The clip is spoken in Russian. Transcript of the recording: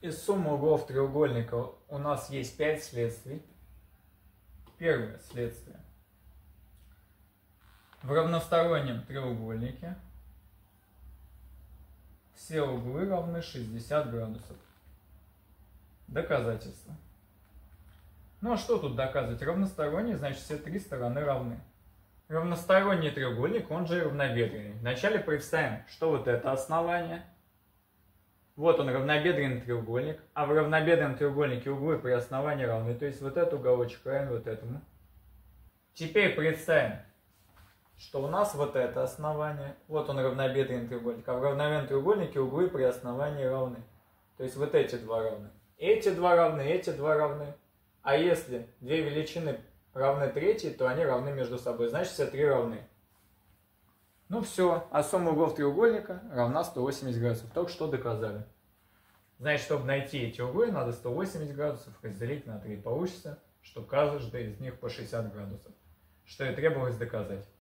Из суммы углов треугольника у нас есть 5 следствий. Первое следствие. В равностороннем треугольнике все углы равны 60 градусов. Доказательство. Ну а что тут доказывать? Равносторонний, значит все три стороны равны. Равносторонний треугольник, он же равнобедренный. Вначале представим, что вот это основание. Вот он равнобедренный треугольник. А в равнобедренном треугольнике углы при основании равны. То есть вот этот уголочек равен вот этому. Теперь представим, что у нас вот это основание. Вот он равнобедренный треугольник. А в равнобедренном треугольнике углы при основании равны. То есть вот эти два равны. Эти два равны, эти два равны. А если две величины равны третьей, то они равны между собой. Значит, все три равны. Ну все, а сумма углов треугольника равна 180 градусов. Только что доказали. Значит, чтобы найти эти углы, надо 180 градусов разделить на 3. Получится, что каждый из них по 60 градусов. Что и требовалось доказать.